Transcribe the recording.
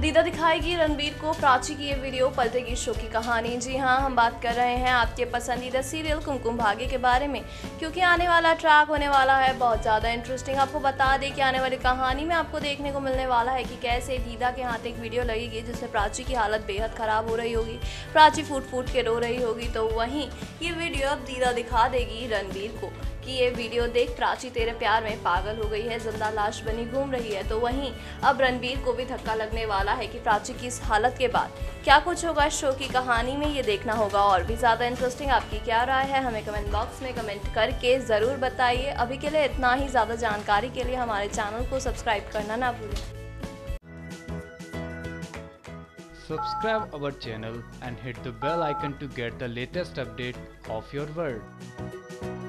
दीदा दिखाएगी रणबीर को, प्राची की ये वीडियो पलटेगी शो की कहानी। जी हाँ हम बात कर रहे हैं आपके पसंदीदा सीरियल कुमकुम भाग्य के बारे में, क्योंकि आने वाला ट्रैक होने वाला है, बहुत ज़्यादा इंटरेस्टिंग आपको बता दें कि आने वाली कहानी में आपको देखने को मिलने वाला है कि कैसे दीदा के हाथ एक वीडियो लगेगी, जिससे प्राची की हालत बेहद ख़राब हो रही होगी। प्राची फूट फूट के रो रही होगी तो वहीं ये वीडियो अब दीदा दिखा देगी रणबीर को। कि ये वीडियो देख प्राची तेरे प्यार में पागल हो गई है, ज़िंदा लाश बनी घूम रही है। तो वहीं अब रणबीर को भी धक्का लगने वाला है कि प्राची की इस हालत के बाद क्या कुछ होगा इस शो की कहानी में, ये देखना होगा। और भी ज़्यादा इंटरेस्टिंग आपकी क्या राय है, हमें कमेंट बॉक्स में कमेंट करके ज़रूर बताइए। अभी के लिए इतना ही। ज़्यादा जानकारी के लिए हमारे चैनल को सब्सक्राइब करना ना भूलें। Subscribe our channel and hit the bell icon to get the latest update of your world.